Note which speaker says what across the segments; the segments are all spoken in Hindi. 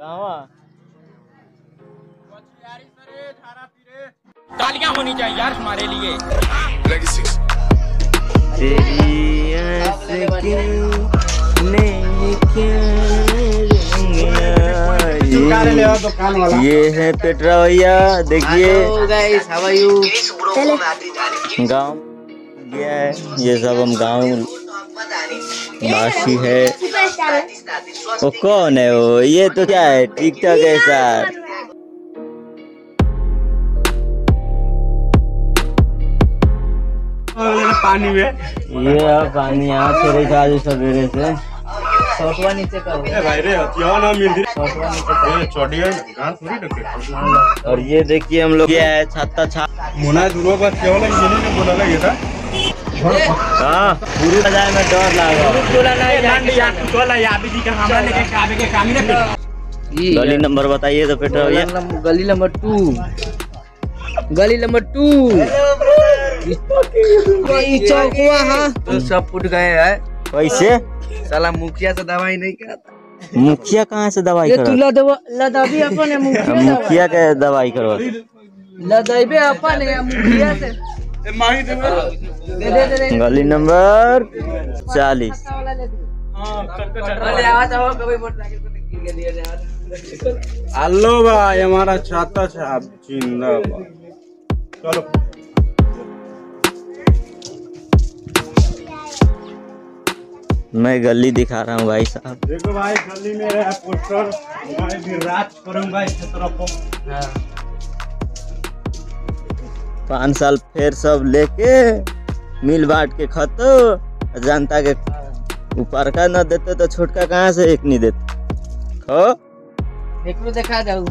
Speaker 1: कहवा
Speaker 2: तालियाँ होनी चाहिए यार हमारे लिए।
Speaker 1: तेरी आस क्यों नहीं क्यों रंगिया? ये है पेट्रा भैया देखिए। गाँव गया है ये सब हम गाँव वासी है। वो कौन है वो? ये तो क्या है? टिकटॉक है सर
Speaker 3: पानी में
Speaker 1: ये पानी यहाँ छोड़े था आज सवेरे से।
Speaker 4: छोटवा नीचे करो।
Speaker 3: भाई रे ना मिल
Speaker 4: नीचे
Speaker 3: है
Speaker 1: और ये देखिए हम लोग ये है छत्ता छा
Speaker 3: मुना क्यों लगी ने बोला लगे था?
Speaker 1: हाँ पूरी बाज़ार में डर लगा
Speaker 4: बोला नहीं
Speaker 3: चला याबी जी का हमरा लेके काबे के काम ही ना
Speaker 1: गली नंबर बताइए तो भैया
Speaker 4: गली नंबर टू। गली नंबर टू। चौकुआ हाँ तो सब फूट गए हैं।
Speaker 1: कैसे
Speaker 4: साला मुखिया से दवाई नहीं कराता।
Speaker 1: मुखिया कहाँ से दवाई
Speaker 4: ये तू लदवा लदाबी अपन है मुखिया
Speaker 1: मुखिया के दवाई करवा।
Speaker 4: लदाइबे अपन है मुखिया से।
Speaker 1: गली नंबर चालीस।
Speaker 4: यार
Speaker 3: हेलो भाई हमारा छाता छाप जिंदाबाद। चलो।
Speaker 1: मैं गली दिखा रहा हूँ भाई साहब।
Speaker 3: देखो भाई गली में है पोस्टर। मैं भी राज करूँगा इस तरफ़ को।
Speaker 1: पाँच साल फिर सब लेके मिल बांट के खतो जनता के ऊपर का न देते तो छोटका कहाँ से एक नहीं देते। खो।
Speaker 4: देखा जाऊ।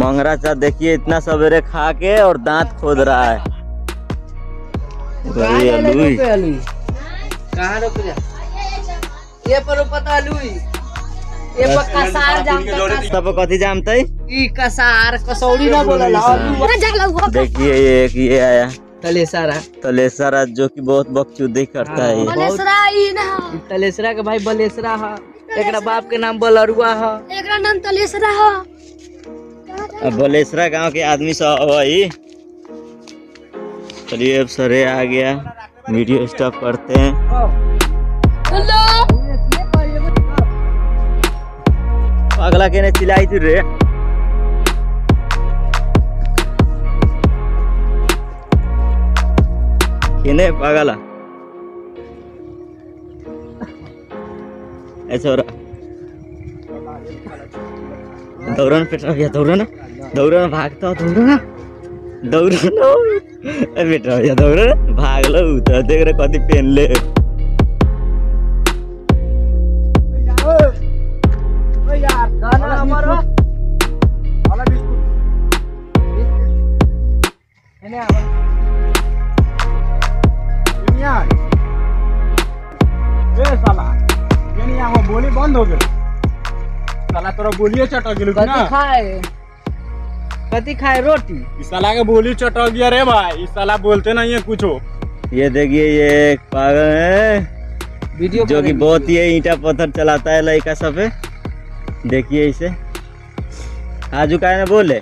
Speaker 1: मंगरा चा देखिए इतना सवेरे खा के और दांत खोद रहा है।
Speaker 4: कहाँ रोक जा ये पर पता लुई ये कसार जानता
Speaker 1: सब कथी जानते
Speaker 4: ई कसार कसौड़ी ना बोलल
Speaker 1: देखिए ये एक ये आया.
Speaker 4: तलेसरा.
Speaker 1: तलेसरा जो कि बहुत बकचोदी करता है।
Speaker 4: ई तलेसरा के भाई बलेसरा हा. एकरा बाप के नाम बलरुआ हा.
Speaker 5: एकरा नाम तलेसरा ह.
Speaker 1: अब बलेसरा गाँव के आदमी सब वही चलिए अब सरे आ गया. वीडियो स्टॉप करते हैं.
Speaker 5: हेलो.
Speaker 1: अगला केने चिल्लाई थी रे। केने पागला ऐसा हो रहा। दौड़न पेट्रा भैया दौड़न। दौड़न, भागता हो, दौड़न। दौड़न ए बेटा भैया दौड़न। भाग लो तो देख रहे कथी पेन ले।
Speaker 3: बोली बंद हो गई। साला तोरा बोलिए चटक गेलू ना
Speaker 4: कथी खाए? कथी खाए रोटी?
Speaker 3: इस साला के बोली चटक गया रे भाई। इस साला बोलते नहीं है कुछ।
Speaker 1: ये देखिए ये एक पागल है।
Speaker 4: वीडियो
Speaker 1: जो कि बहुत ही ईंटा पत्थर चलाता है लड़का सब है। देखिए इसे। आजू का ना बोले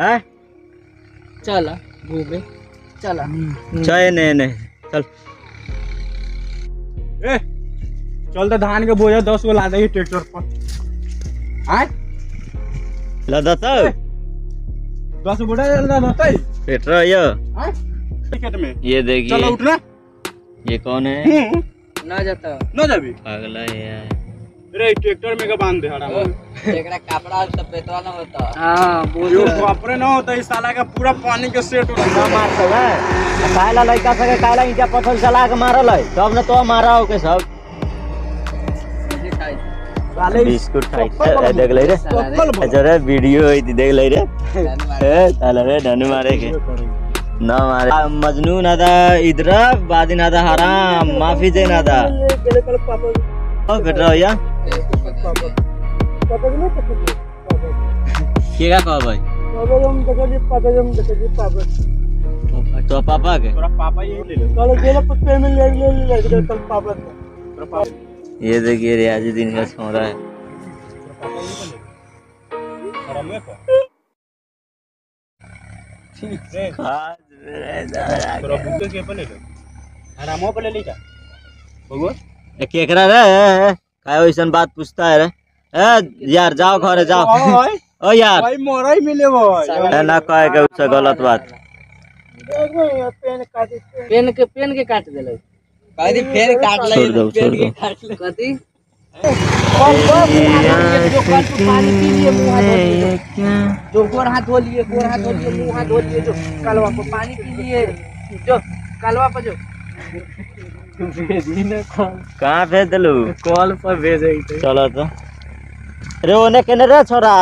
Speaker 1: हाँ?
Speaker 4: चला घूमे। चला।
Speaker 1: चाहे नहीं नहीं चल।
Speaker 3: ए चल तो धान के बोझा दस गो ला दे ट्रैक्टर पर। आय।
Speaker 1: लदा तो।
Speaker 3: दस बोझा देते
Speaker 1: पेट्रो ये
Speaker 3: आय। टिकट में।
Speaker 1: ये
Speaker 3: चलो उठना
Speaker 1: ये कौन है?
Speaker 3: हम्म,
Speaker 4: ना जाता।
Speaker 3: न जाबी।
Speaker 1: पागल है ये
Speaker 3: रे ट्रैक्टर में का बाँध दे हड़ा
Speaker 4: एकरा कपड़ा सब पेटवा ना होता। हाँ
Speaker 3: यो कपड़े न होता इस साला का पूरा पानी के सेट हो
Speaker 1: मार सब है काला लड़का सके काला पत्थर चला के मारल है। तब ने तो मारा हो के सब। बिस्कुट खाई देख ले रे? जरा वीडियो है थी देख ले रे ए ताला रे धनु मारे के। ना मारे। मजनू नादा इधर बादी ना नादा हराम माफ़ी दे ना नादा ओ बेटा भैया के का कह भाई? तो पापा के?
Speaker 3: पापा ये ले ले।
Speaker 1: ये देखिए रियाजी दिन का छोरा है
Speaker 3: को
Speaker 1: आज रे दादा।
Speaker 3: तोरा बुके के ली का बगुआ
Speaker 1: ए, केकरा रे काय वैसन बात पूछता है रे? यार जाओ घरे जाओ। ओ यार।
Speaker 3: भाई मोरई मिले भाई
Speaker 1: ना कहे के उससे गलत बात।
Speaker 4: पेन के पेन के काट देले।
Speaker 6: कदी फेर काट ले
Speaker 1: छोड़ दो छोड़ दो।
Speaker 4: कथी जो कल तू पानी पी लिए मुँह धो लिए जो गोर हाथ धो लिए गोर हाथ धो लिए मुँह हाथ धो लिए जो कलवा पर पानी पी लिए। जो कलवा पर जो।
Speaker 1: कहाँ भेज दिलू
Speaker 6: कॉल पर भेजे
Speaker 1: चलो तो। रे ओने केने रे छोरा?